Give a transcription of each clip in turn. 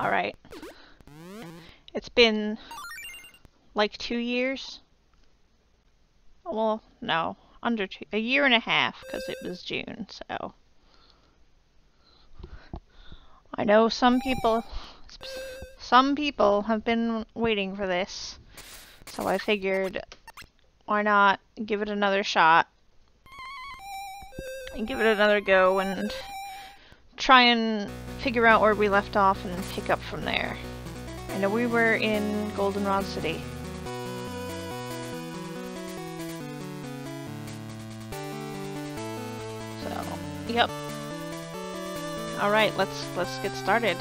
Alright. It's been like two years. Well, no, under two, a year and a half because it was June, so. I know some people, some people have been waiting for this, so I figured why not give it another shot and give it another go and try and figure out where we left off and pick up from there. I know we were in Goldenrod City. So, yep. All right, let's let's get started.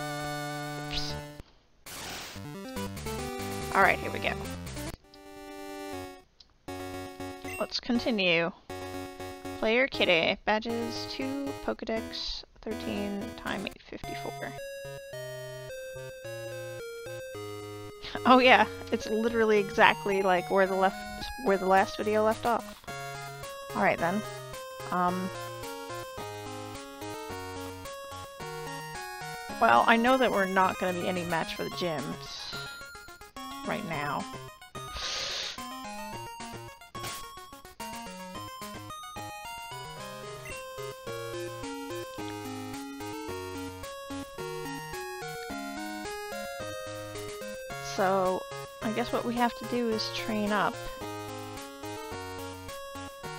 Oops. All right, here we go. Let's continue. Player Kitty, badges 2, Pokedex 13, time 854. Oh yeah, it's literally exactly like where the left where the last video left off. Alright then. Um Well, I know that we're not gonna be any match for the gyms right now. So, I guess what we have to do is train up.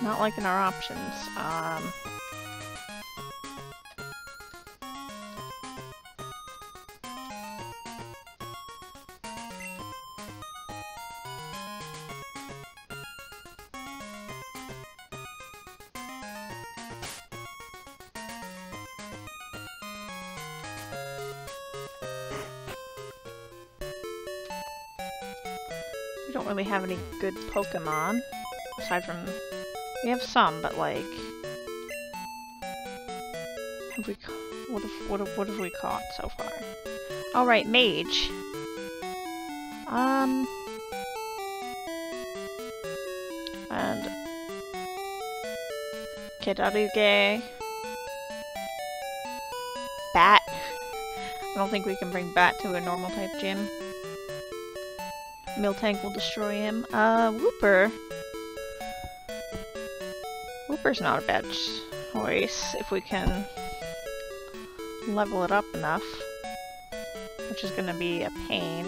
Not like in our options. Um, good Pokemon. Aside from... We have some, but like... Have we... What have, what have, what have we caught so far? Alright, Mage. Um... And... Kidaruge. Bat. I don't think we can bring Bat to a normal type gym. Miltank will destroy him. Uh, Wooper. Wooper's not a bad choice if we can level it up enough. Which is gonna be a pain.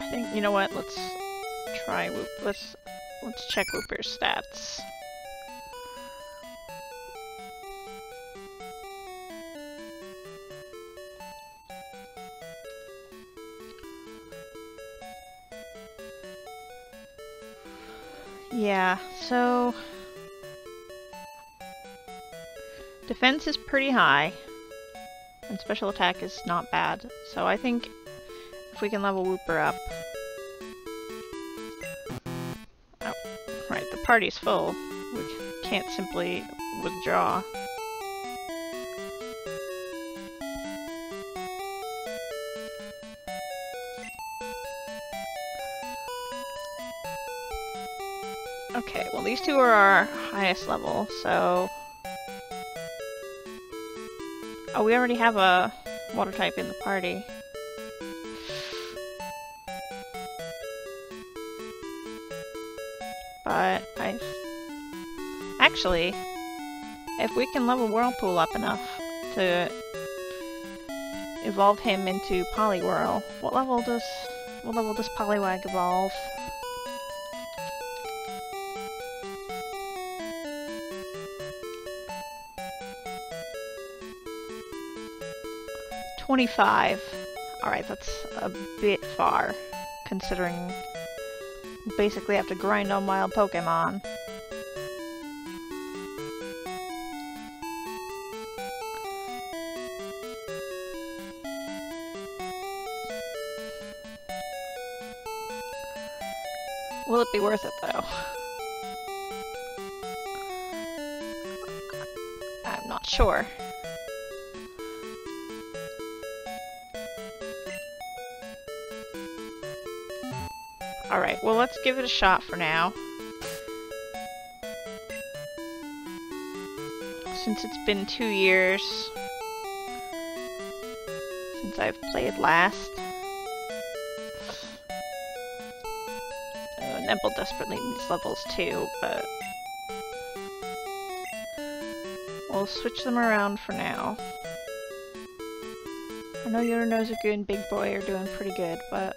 I think, you know what, let's try Whoop. Let's, let's check Wooper's stats. Yeah, so... Defense is pretty high, and special attack is not bad, so I think if we can level Wooper up... Oh, right, the party's full. We can't simply withdraw. These two are our highest level, so... Oh, we already have a water type in the party. But I... Actually, if we can level Whirlpool up enough to evolve him into Poliwhirl, what level does... What level does Poliwag evolve? Twenty-five. Alright, that's a bit far, considering basically have to grind on wild Pokemon. Will it be worth it, though? I'm not sure. Alright, well let's give it a shot for now. since it's been two years since I've played last. Uh, Nebel desperately needs levels too, but we'll switch them around for now. I know Yorinozuku and Big Boy are doing pretty good, but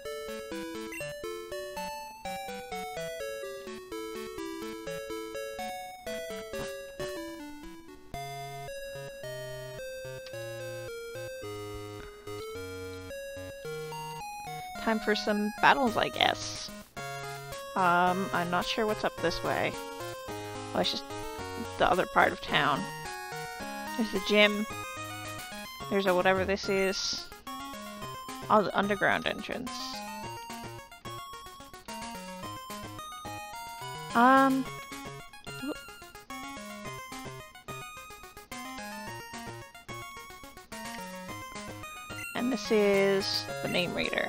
for some battles, I guess. Um, I'm not sure what's up this way. Well, it's just the other part of town. There's the gym. There's a whatever this is. Oh, the underground entrance. Um... And this is the Name Rater.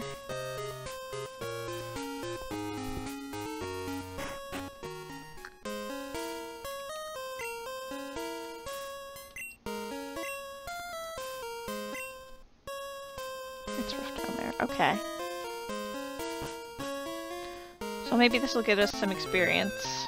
So maybe this will get us some experience.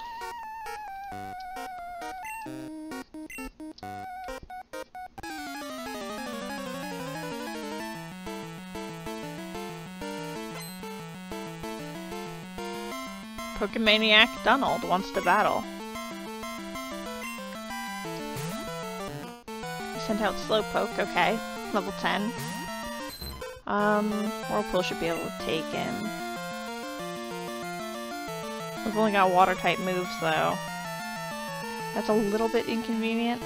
Pokemaniac Donald wants to battle. Sent out Slowpoke, okay. Level 10. Um, Whirlpool should be able to take him. We've only got water type moves though. That's a little bit inconvenient.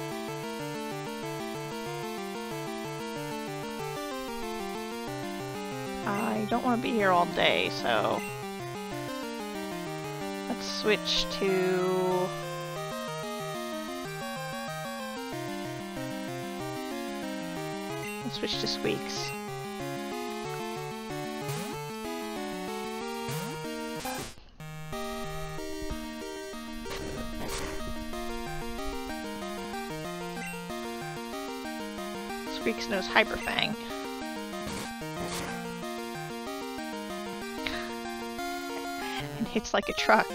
I don't want to be here all day, so let's switch to let's switch to Squeaks. Squeaks knows Hyper Fang. and hits like a truck.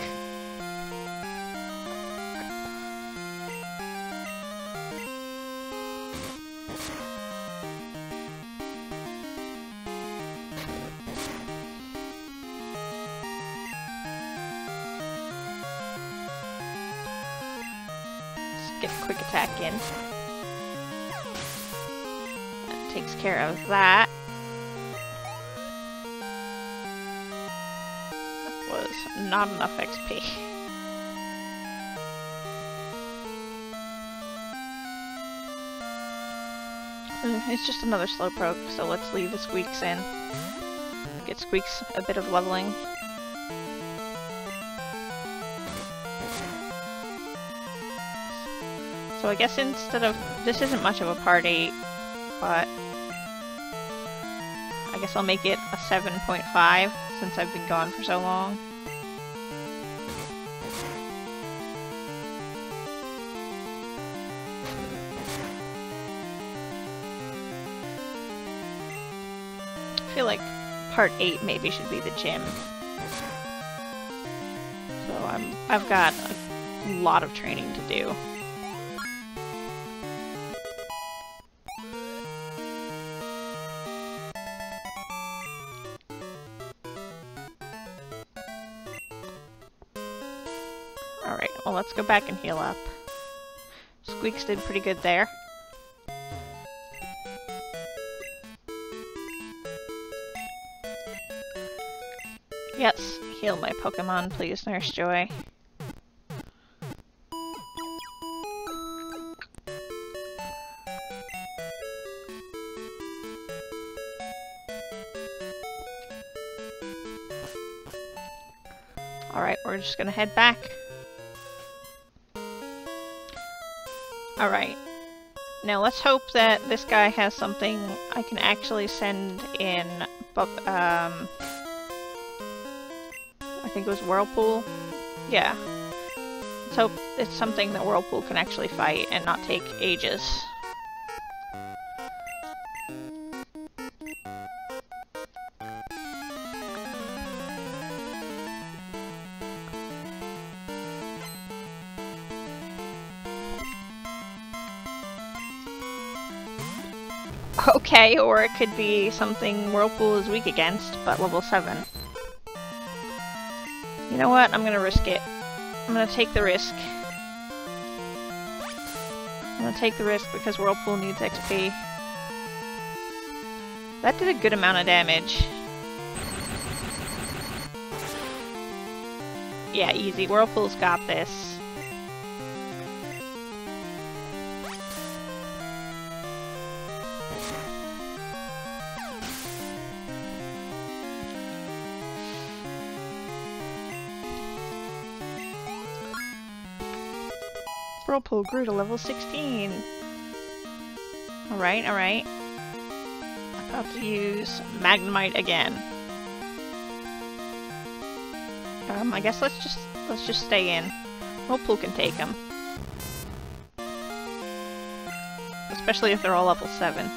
Get a quick attack in takes care of that. That was not enough XP. Mm, it's just another Slowpoke, so let's leave the Squeaks in. Get Squeaks a bit of leveling. So I guess instead of... This isn't much of a party, but I guess I'll make it a 7.5 since I've been gone for so long. I feel like part 8 maybe should be the gym. So I'm, I've got a lot of training to do. Let's go back and heal up. Squeaks did pretty good there. Yes, heal my Pokemon, please, Nurse Joy. Alright, we're just gonna head back. Alright. Now let's hope that this guy has something I can actually send in, but, um... I think it was Whirlpool? Yeah. Let's hope it's something that Whirlpool can actually fight and not take ages. Okay, or it could be something Whirlpool is weak against, but level 7. You know what? I'm gonna risk it. I'm gonna take the risk. I'm gonna take the risk because Whirlpool needs XP. That did a good amount of damage. Yeah, easy. Whirlpool's got this. Whirlpool grew to level 16. Alright, alright. About to use Magnemite again. Um, I guess let's just let's just stay in. Whirlpool can take them. Especially if they're all level 7.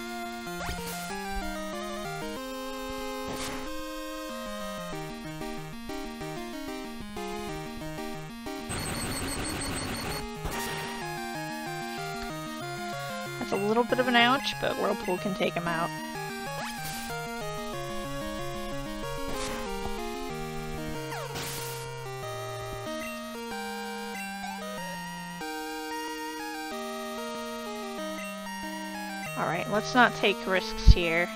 Little bit of an ouch, but Whirlpool can take him out. Alright, let's not take risks here.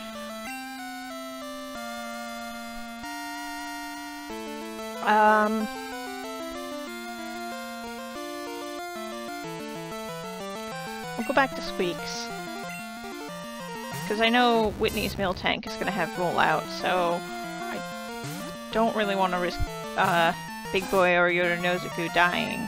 Um... go back to Squeaks. Because I know Whitney's Miltank is going to have rollout, so I don't really want to risk uh, Big Boy or Yoda Yorinozuku dying.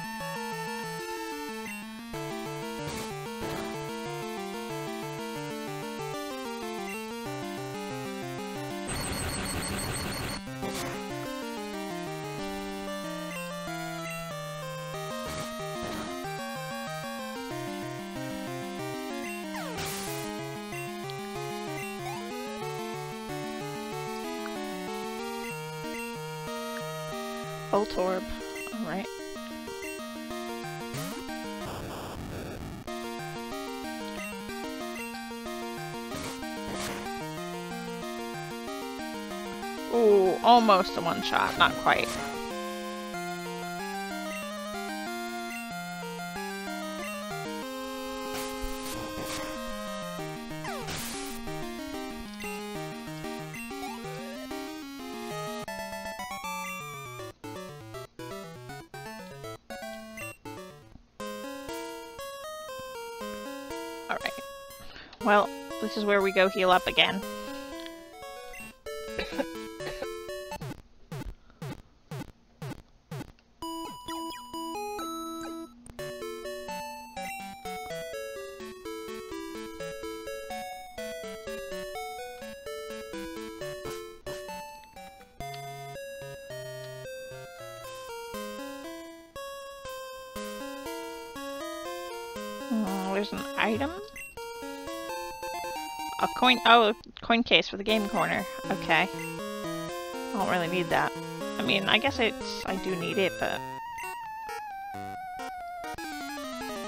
Voltorb. Alright. Ooh, almost a one shot, not quite. This is where we go heal up again. Coin- oh, coin case for the game corner. Okay. I don't really need that. I mean, I guess it's- I do need it, but...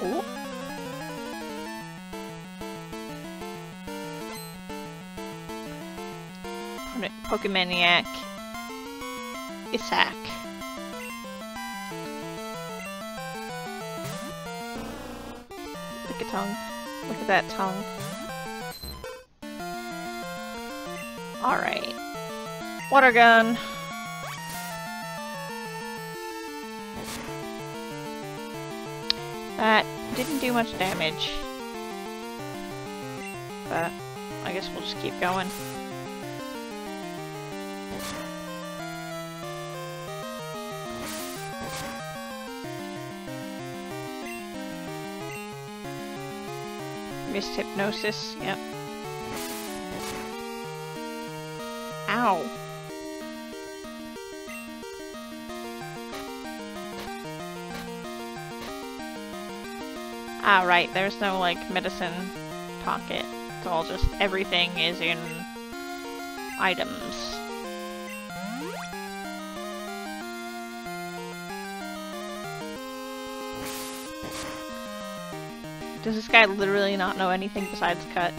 Ooh. Pokemaniac. Isaac. Look at tongue. Look at that tongue. Alright. Water gun. That didn't do much damage. But I guess we'll just keep going. Mist hypnosis, yep. Ow. Ah, right, there's no, like, medicine pocket. It's all just, everything is in items. Does this guy literally not know anything besides cut?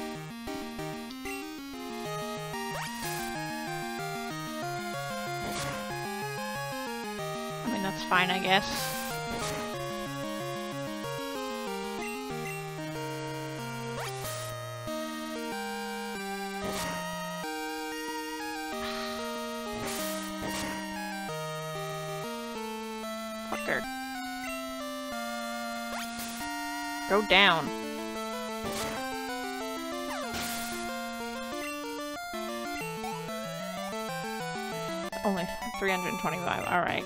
Fine, I guess. Fucker. Go down. Only 325, alright.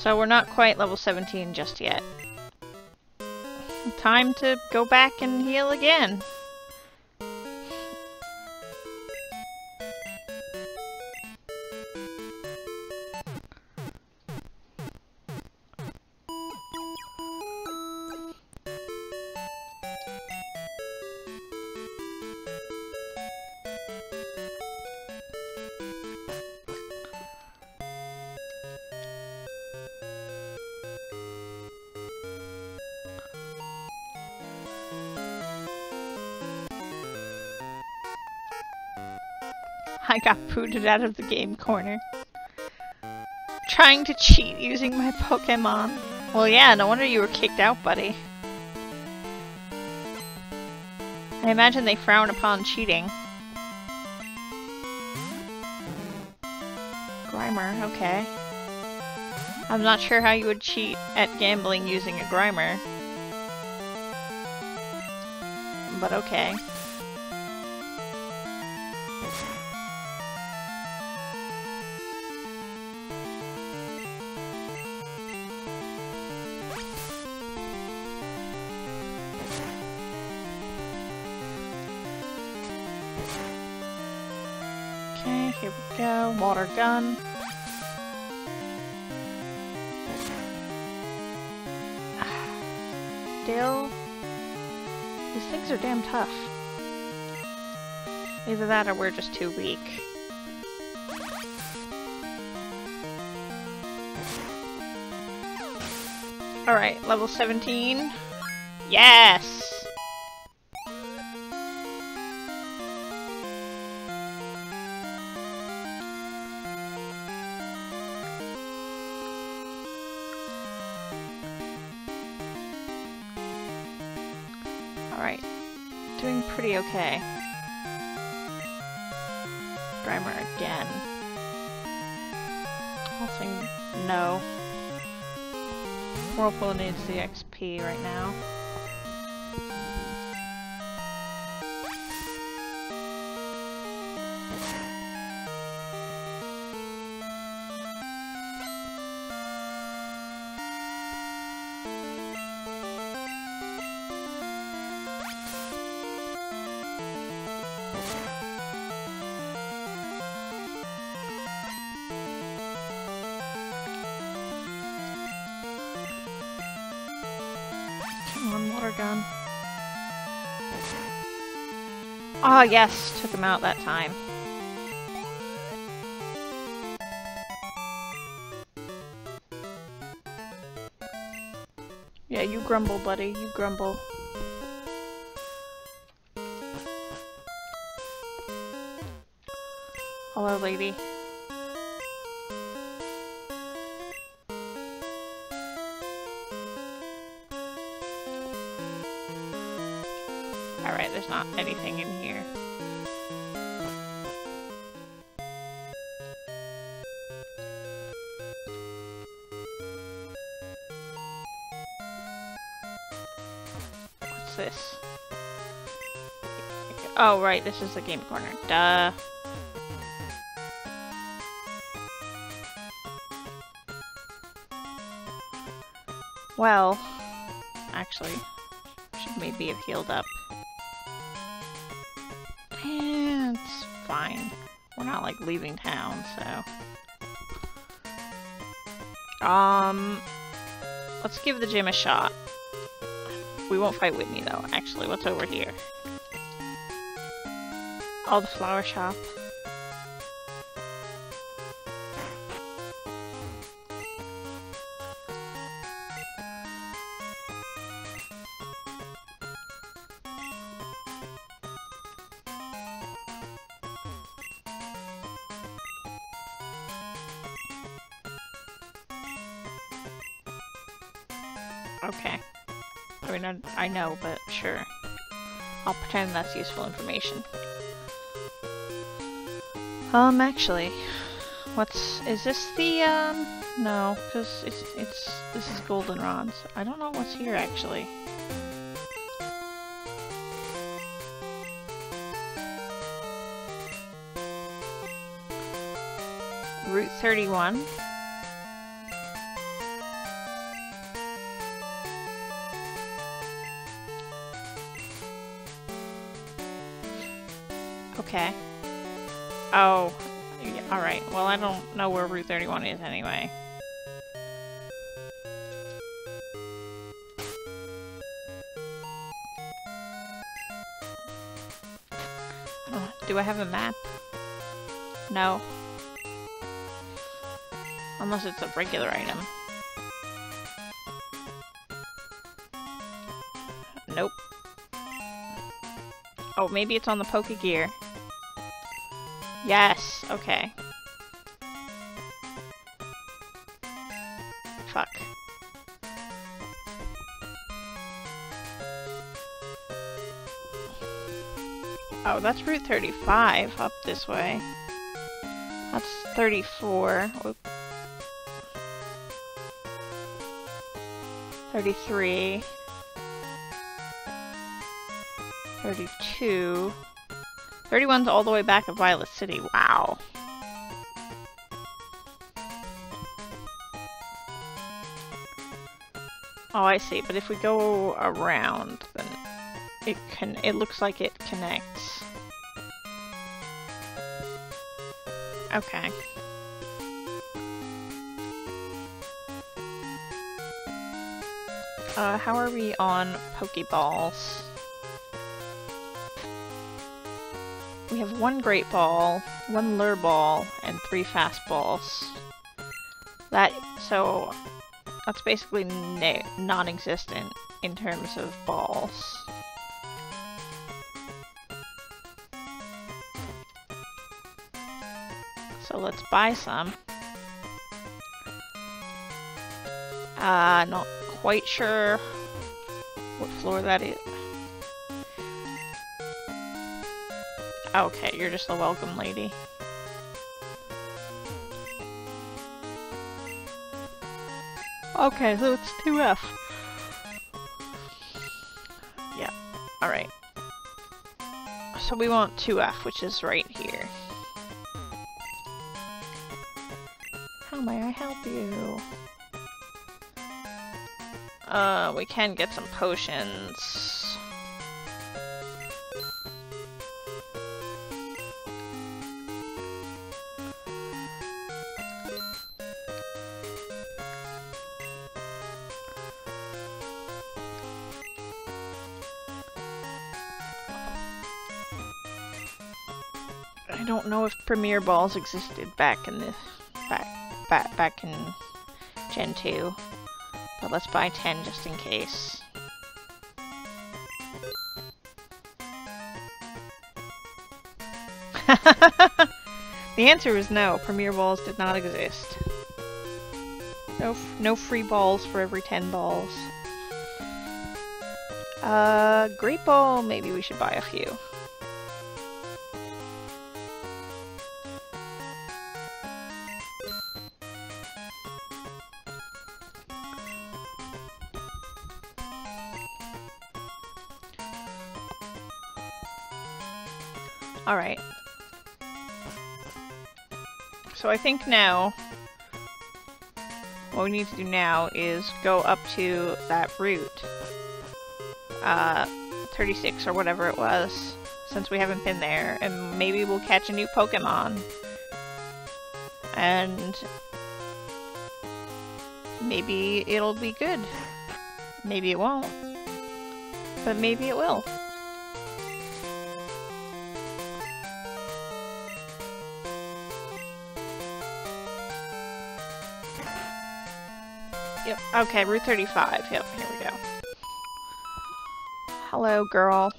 So we're not quite level 17 just yet. Time to go back and heal again. I got booted out of the game corner. Trying to cheat using my Pokemon. Well, yeah, no wonder you were kicked out, buddy. I imagine they frown upon cheating. Grimer, okay. I'm not sure how you would cheat at gambling using a Grimer. But okay. Gun. Still, these things are damn tough. Either that or we're just too weak. Alright, level 17. Yes! Okay. Grimer again. I'll say no. Whirlpool needs the XP right now. Ah, yes, took him out that time. Yeah, you grumble, buddy. You grumble. Hello, lady. Not anything in here. What's this? Oh, right, this is the game corner. Duh. Well, actually, should maybe have healed up. Fine. We're not like leaving town, so. Um, let's give the gym a shot. we won't fight Whitney though. Actually, what's over here? Oh, the flower shop. I'll that's useful information. Um, actually, what's, is this the, um, no, because it's, it's, this is goldenrods. So I don't know what's here, actually. Route 31. Okay. Oh. Yeah, Alright, well I don't know where Route 31 is anyway. I do I have a map? No. Unless it's a regular item. Nope. Oh, maybe it's on the Pokegear. Yes, okay. Fuck. Oh, that's Route 35 up this way. That's 34. Oop. 33. 32. 31's all the way back at Violet City. Wow. Oh, I see. But if we go around, then it can. It looks like it connects. Okay. Uh, how are we on Pokeballs? We have one Great Ball, one Lure Ball, and three Fastballs. That, so, that's basically non-existent in terms of balls. So let's buy some. Uh, not quite sure what floor that is. Okay, you're just a welcome lady. Okay, so it's 2F. Yeah, alright. So we want 2F, which is right here. How may I help you? Uh, we can get some potions. Premier Balls existed back in the back back back in Gen 2. But let's buy 10 just in case. the answer is no. Premier Balls did not exist. No, no free balls for every 10 balls. Uh, Great Ball, maybe we should buy a few. So I think now, what we need to do now is go up to that route. Uh, 36 or whatever it was, since we haven't been there, and maybe we'll catch a new Pokemon. And maybe it'll be good. Maybe it won't. but maybe it will. Yep, okay, Route 35. Yep, here we go. Hello, girl.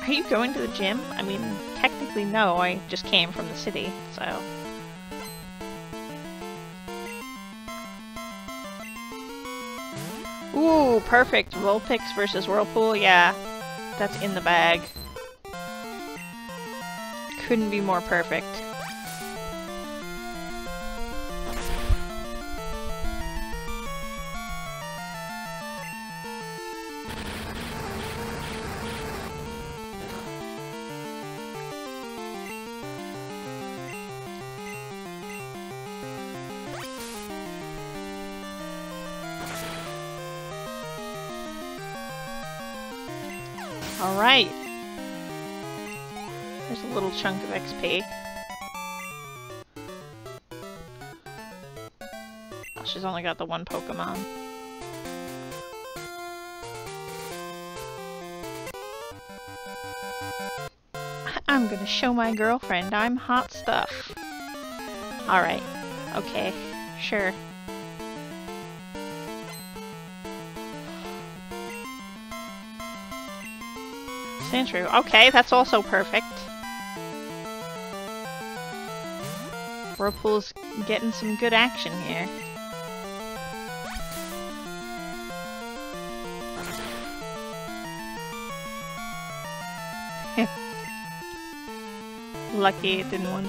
Are you going to the gym? I mean, technically no, I just came from the city, so... Ooh, perfect. Vulpix versus Whirlpool, yeah. That's in the bag. Couldn't be more perfect. Alright. There's a little chunk of XP. Oh, she's only got the one Pokemon. I'm gonna show my girlfriend I'm hot stuff. Alright. Okay. Sure. Sandshrew. Okay, that's also perfect. Whirlpool's getting some good action here. Lucky it didn't one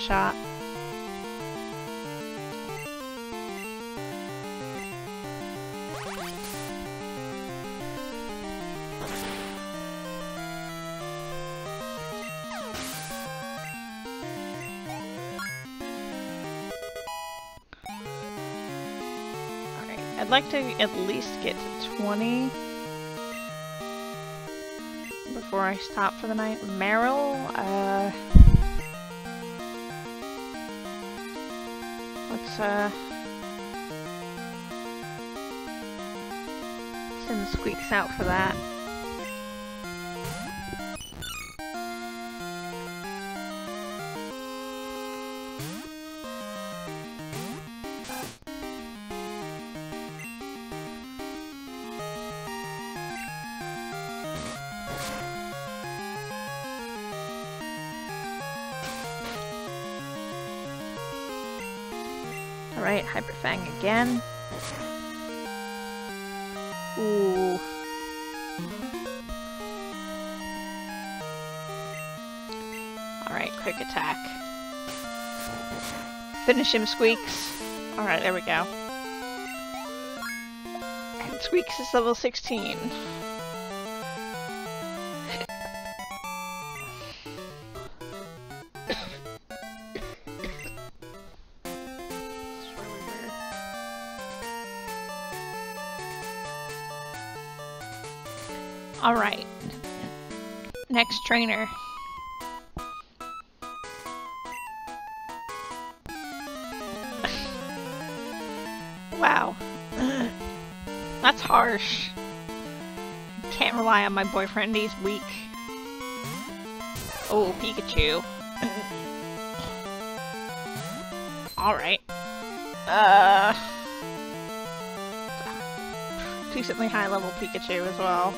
like to at least get to 20 before I stop for the night. Marill, uh... Let's, uh... Send Squeaks out for that. Hyperfang again. Ooh. Alright, quick attack. Finish him, Squeaks. Alright, there we go. And Squeaks is level 16. Trainer. wow. That's harsh. Can't rely on my boyfriend, he's weak. Oh, Pikachu. Alright. Uh... Decently high level Pikachu as well.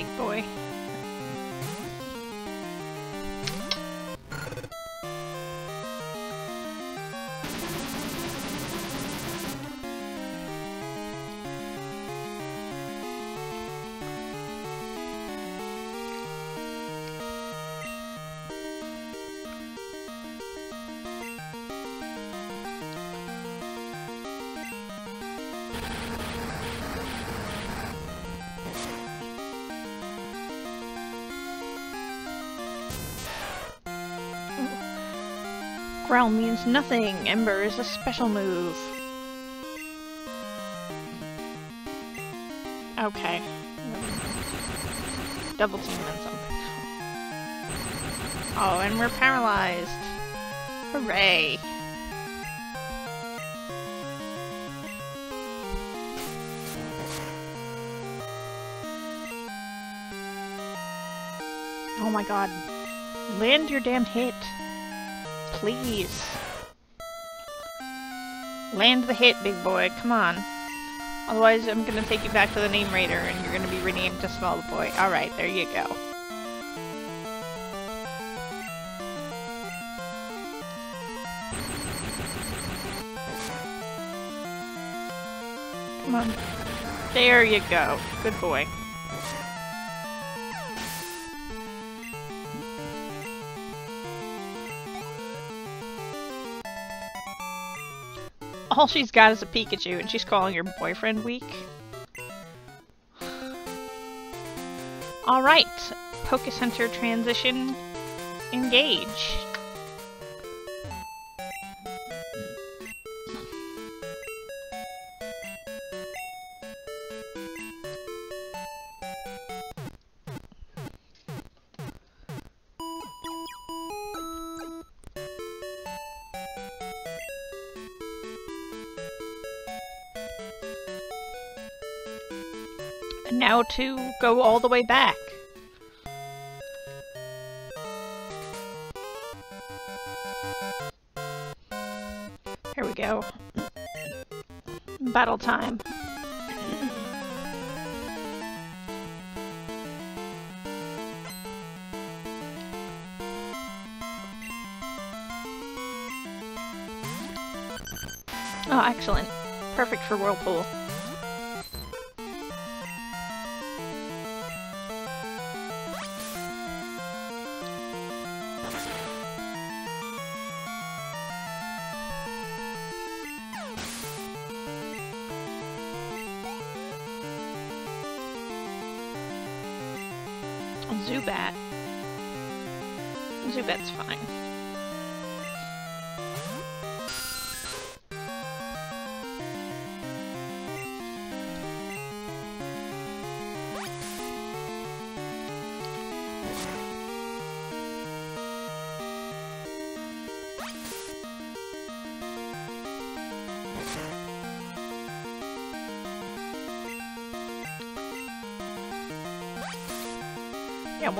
Big boy. Means nothing. Ember is a special move. Okay. Double team and something. Oh, and we're paralyzed. Hooray. Oh my god. Land your damn hit. Please. Land the hit, big boy. Come on. Otherwise, I'm gonna take you back to the Name Rater and you're gonna be renamed to Small Boy. Alright, there you go. Come on. There you go. Good boy. All she's got is a Pikachu and she's calling your boyfriend weak. Alright, Poke Center transition, engage. To go all the way back. Here we go. Battle time. Oh, excellent. Perfect for Whirlpool. Zubat. Zubat's fine.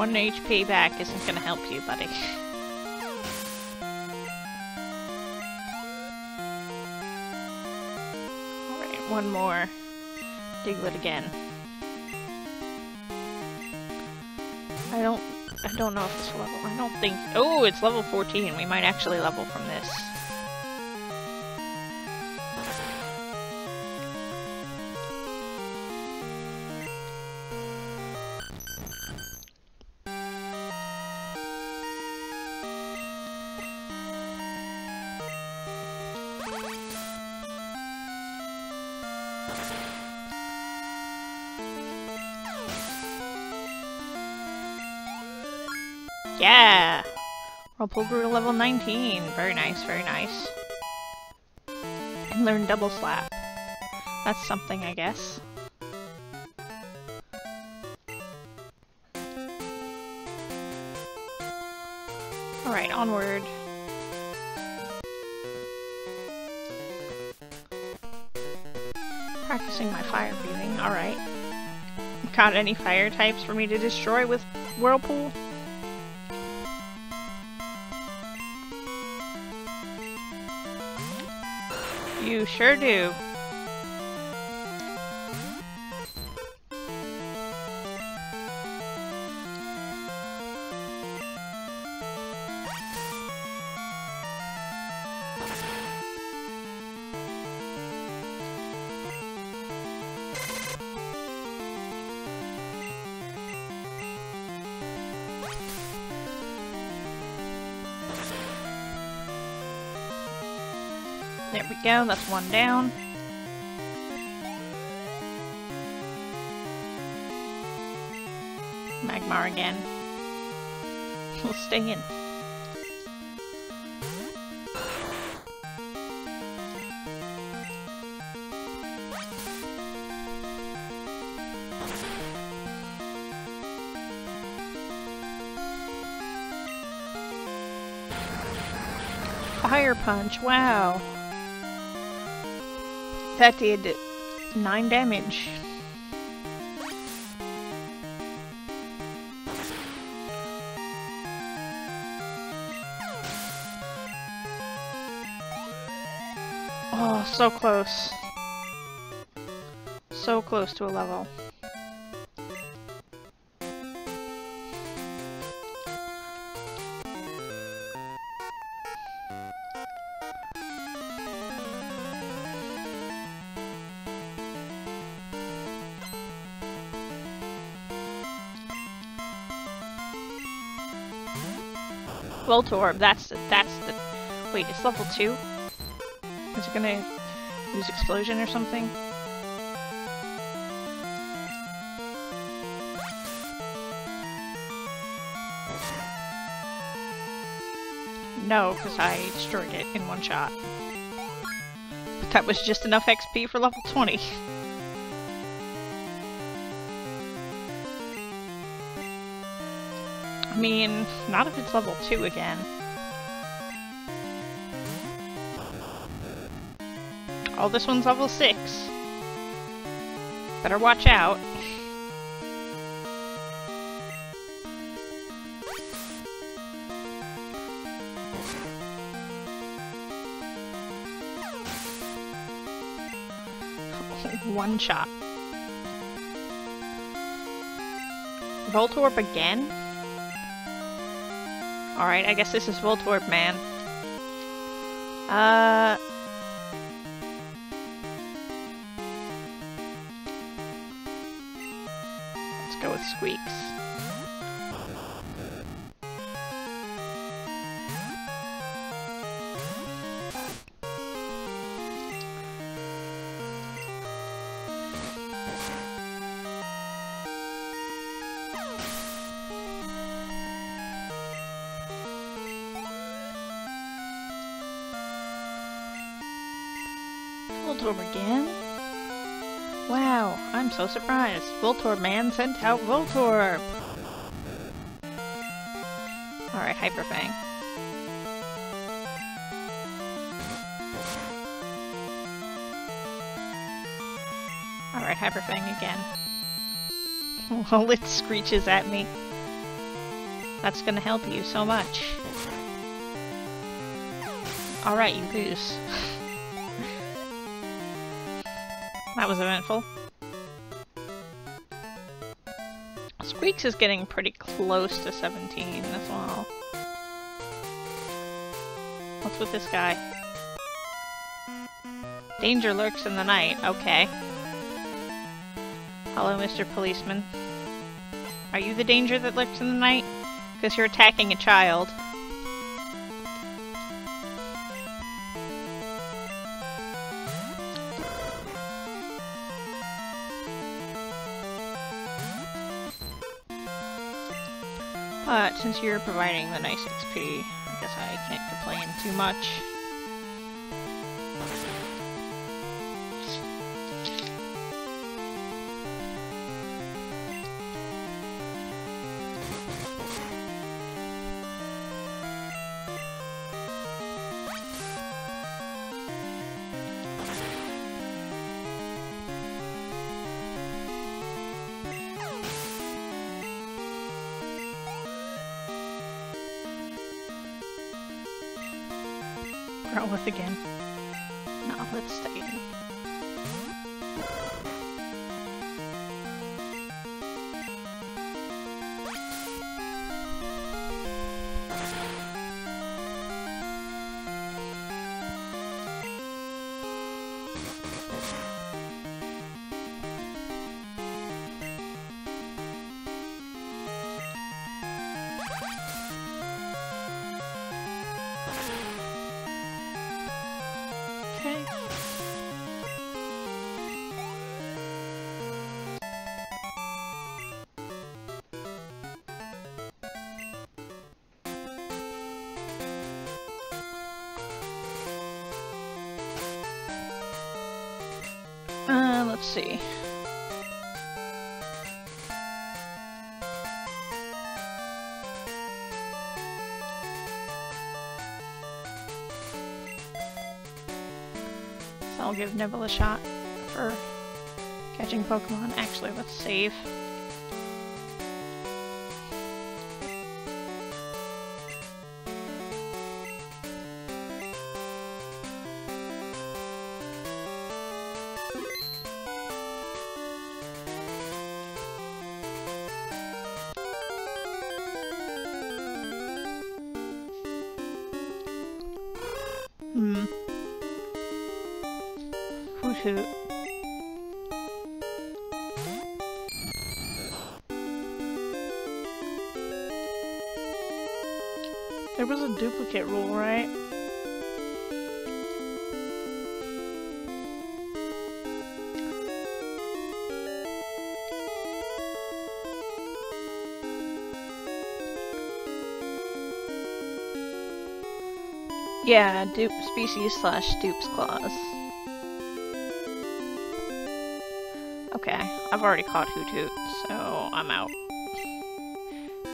One HP back isn't gonna help you, buddy. Alright, one more. Diglett again. I don't... I don't know if it's level... I don't think... Oh, it's level 14. We might actually level from this. Whirlpool grew to level 19. Very nice, very nice. And learn Double Slap. That's something, I guess. Alright, onward. Practicing my fire breathing, alright. Got any fire types for me to destroy with Whirlpool? You sure do. We go, that's one down. Magmar again. We'll stay in. Fire Punch, wow. That did 9 damage. Oh, so close. So close to a level. Voltorb, that's the, that's the... Wait, it's level 2? Is it gonna use explosion or something? No, because I destroyed it in one shot. But that was just enough XP for level 20. mean, not if it's level 2 again. Oh, this one's level 6. Better watch out. One shot. Voltorb again? Alright, I guess this is Voltorb man. Uh... Let's go with Squeaks. Voltorb again? Wow, I'm so surprised. Voltorb man sent out Voltorb! Alright, Hyper Fang. Alright, Hyper Fang again. While it screeches at me. That's gonna help you so much. Alright, you lose. was eventful. Squeaks is getting pretty close to 17 as well. What's with this guy? Danger lurks in the night. Okay. Hello, Mr. Policeman. Are you the danger that lurks in the night? Because you're attacking a child. Since you're providing the nice XP, I guess I can't complain too much. Growlithe again. No, let's stay in. Give Neville a shot for catching Pokemon. Actually, let's save. There was a duplicate rule, right? Yeah, dupe species slash dupes clause. I've already caught Hoothoot, so I'm out.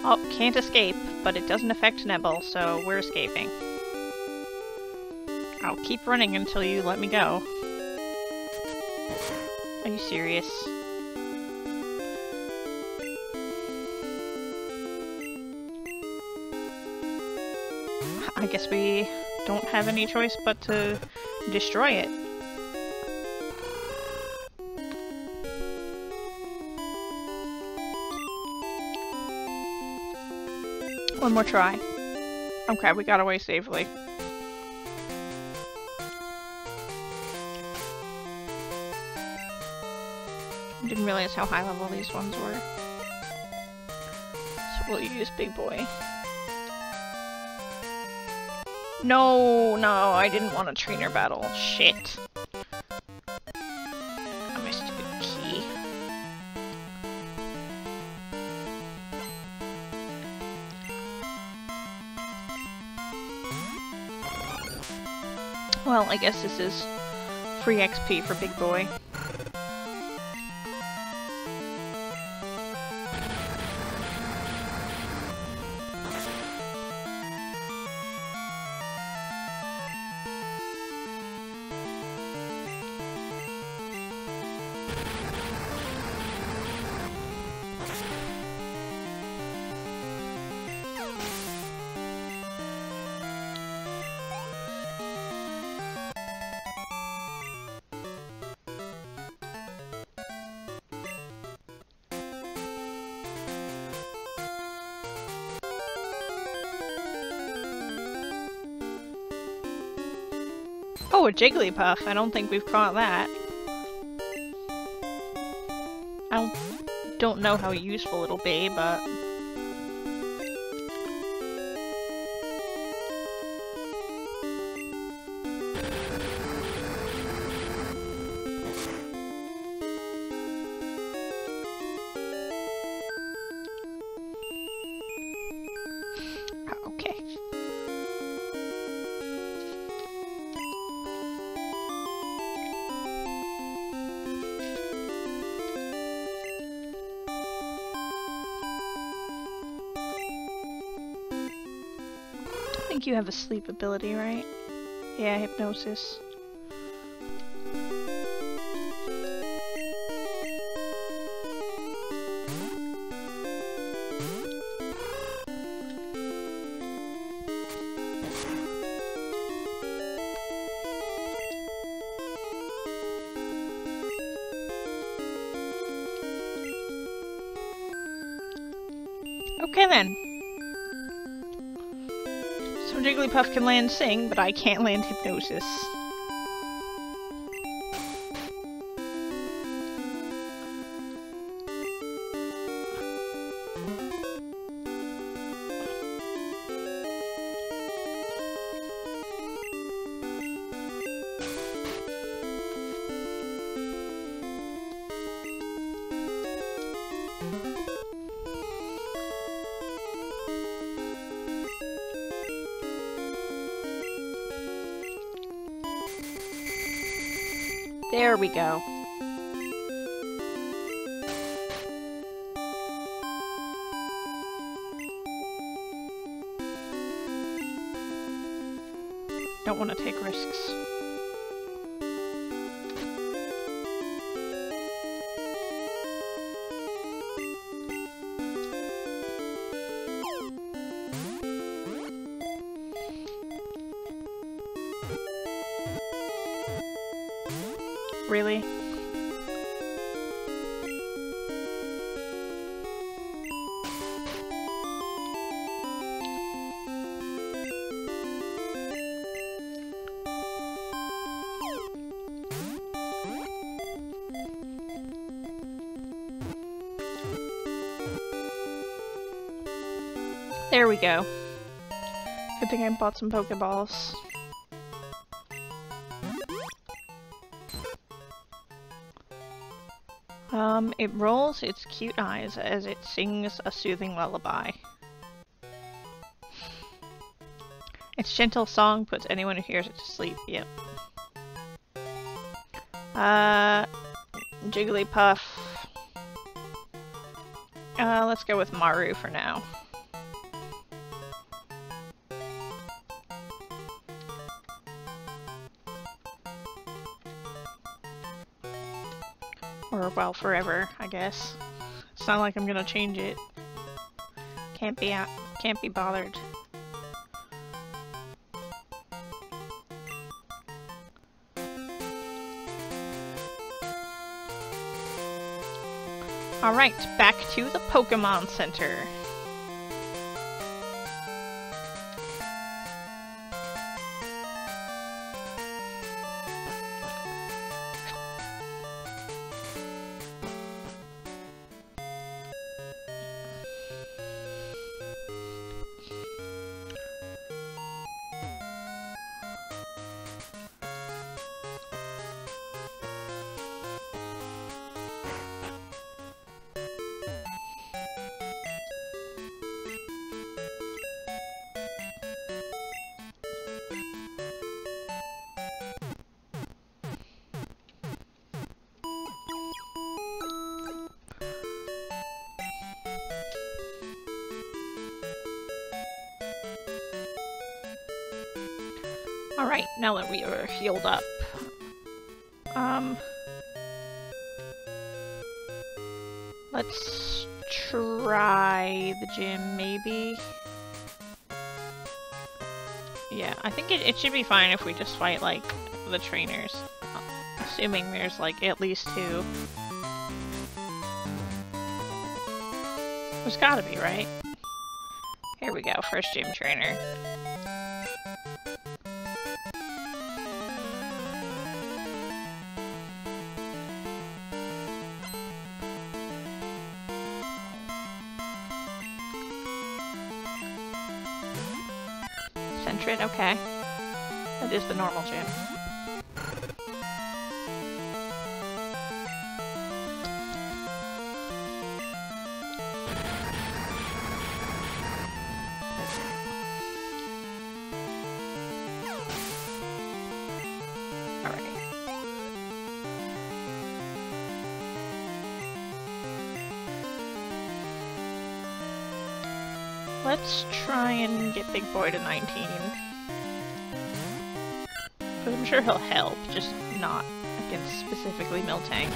Oh, can't escape, but it doesn't affect Nebel, so we're escaping. I'll keep running until you let me go. Are you serious? I guess we don't have any choice but to destroy it. One more try. Okay, we got away safely. Didn't realize how high level these ones were. So we'll use Big Boy. No, no, I didn't want a trainer battle. Shit. I guess this is free XP for Big Boy. Jigglypuff. I don't think we've caught that. I don't, know how useful it'll be, but... you have a sleep ability, right? Yeah, hypnosis. Land Sing, but I can't land Hypnosis. We go. Really? There we go. Good thing I bought some Pokeballs. Um, it rolls its cute eyes as it sings a soothing lullaby. Its gentle song puts anyone who hears it to sleep. Yep. Uh, Jigglypuff. Uh, let's go with Maru for now. Well, forever, I guess. It's not like I'm gonna change it. Can't be out, can't be bothered. Alright, back to the Pokemon Center. Healed up. Um... Let's try the gym, maybe? Yeah, I think it, it should be fine if we just fight, like, the trainers. Assuming there's, like, at least two. There's gotta be, right? Here we go, first gym trainer. Okay. That is the normal gym. Let's try and get Big Boy to 19. I'm sure he'll help, just not against specifically Miltank.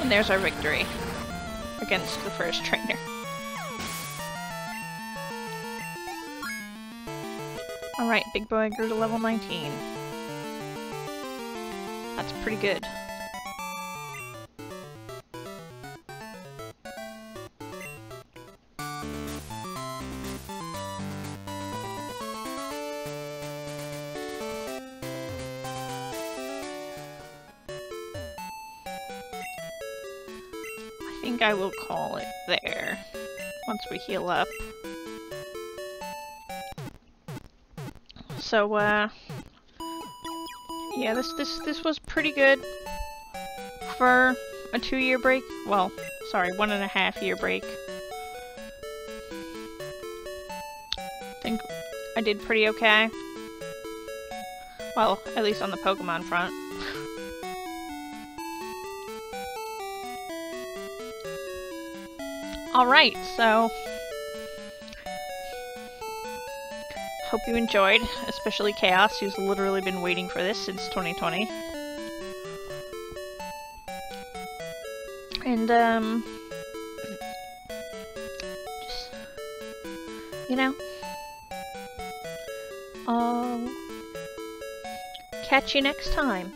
And there's our victory against the first trainer. Alright, Big Boy grew to level 19. That's pretty good. I will call it there once we heal up. So, uh, yeah, this this this was pretty good for a two-year break. Well, sorry, one and a half year break. I think I did pretty okay. Well, at least on the Pokemon front. Alright, so... Hope you enjoyed, especially Chaos, who's literally been waiting for this since 2020. And, um... Just... You know... I'll... Catch you next time.